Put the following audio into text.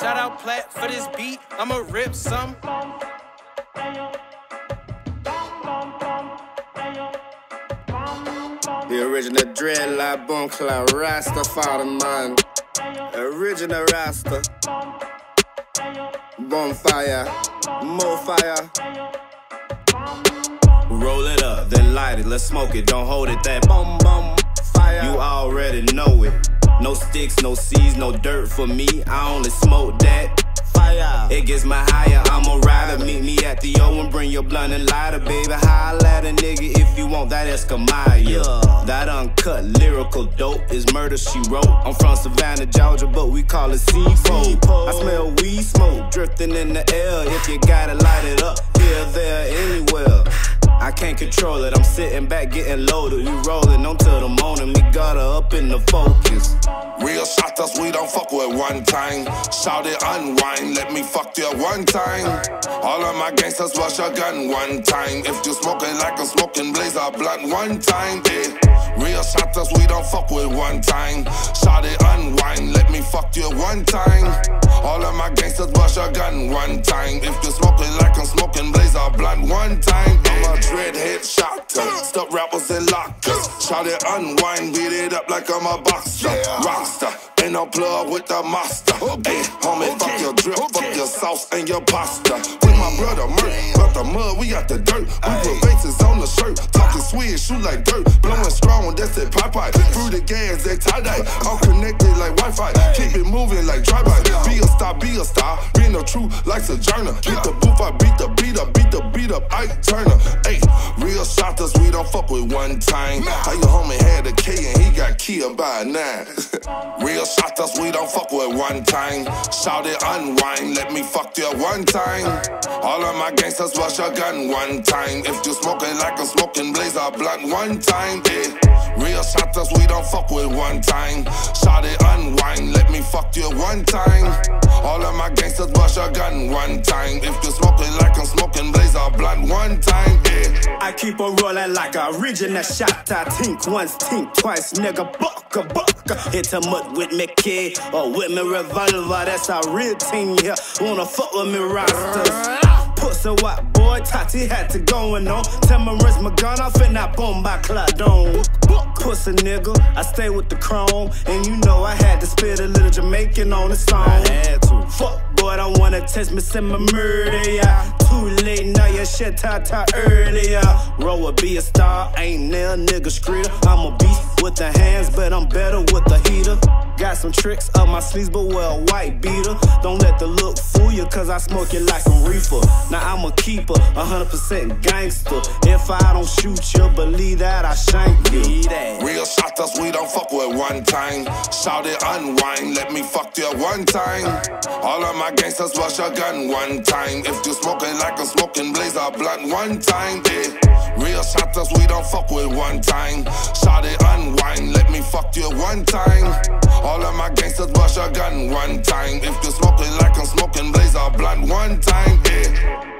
Shout out Plat for this beat. I'ma rip some. The original dreadlock bone cloud Rasta father man. Original Rasta. Bombfire. More fire. Roll it up, then light it, let's smoke it. Don't hold it, that boom boom fire. You already know it. No sticks, no seeds, no dirt for me. I only smoke that fire. It gets my higher. I'm a rider. Meet me at the O and bring your blunt and lighter, baby. Holla at a nigga if you want that Escamaya. Yeah. That uncut lyrical dope is murder she wrote. I'm from Savannah, Georgia, but we call it seafood. I smell weed smoke drifting in the air. If you gotta light it up, here, there, anywhere. I can't control it. I'm sitting back getting loaded. We rolling on till the morning. Up in the focus. Real shotters, we don't fuck with one time. Shout it, unwind, let me fuck you one time. All of my gangsters rush a gun one time. If you smoking like I'm smoking, blaze blunt one time. Yeah. Real shotters, we don't fuck with one time. Shout it, unwind, let me fuck you one time. All of my gangsters rush a gun one time. If you smoking like I'm smoking, blaze blunt one time. I'm a dreadhead shotter. Stop rappers and lockers. Shout it, unwind, beat it up like I'm a boxer. Rockstar. in a plug with the master. Hey, homie, fuck your drip, fuck your sauce and your pasta. With my brother Murk, got the mud, we got the dirt. We put bases on the shirt, talking sweet, shoot like dirt. Blowing strong, that's it, pie. Through the gas, they tie dye. All connected like Wi Fi. Keep it moving like drive by. Be a star, be a star. Being the truth like Sojourner. Hit the booth, I beat the beat up, beat the beat up, Ike Turner. Real shotters, we don't fuck with one time. How your homie had a K and he got killed by a nine. real shotters, we don't fuck with one time. Shout it, unwind, let me fuck you one time. All of my gangsters rush a gun one time. If you smoking like I'm smoking, blaze a blunt one time. Yeah. Real shotters, we don't fuck with one time. Shout it, unwind, let me fuck you one time. All of my gangsters rush a gun one time. If you smoking like I'm smoking, blaze a blunt one time. Yeah. I keep on rolling like a original shot. I think once, think twice, nigga. Buck a buck. Hit him up with me, kid, or with me revolver. That's our real team here. Wanna fuck with me rosters. Pussy what boy, Tati had to going on. Tell me rinse my gun off and I bomb by Cladon. Pussy nigga, I stay with the chrome. And you know I had to spit a little Jamaican on the song. I had to. Fuck boy, don't wanna test me, send my murder, yeah. Too late now, your shit ta earlier. Roll be a star, ain't nail nigga streeter. I'm a beast with the hands, but I'm better with the heater. Got some tricks up my sleeves, but wear a white beater. Don't let the look fool you, cause I smoke it like a reefer. Now I'm a keeper, 100% gangster. If I don't shoot you, believe that I shank you. Real shotters, we don't fuck with one time. Shout it, unwind, let me fuck you one time. All of my gangsters rush a gun one time. If you smoking like I'm smoking, blaze a blunt one time. Yeah. Real shotters, we don't fuck with one time. Shout it, unwind, let me fuck you one time. All of my gangsters rush a gun one time. If you're smoking like I'm smoking, blaze a blunt one time. Yeah.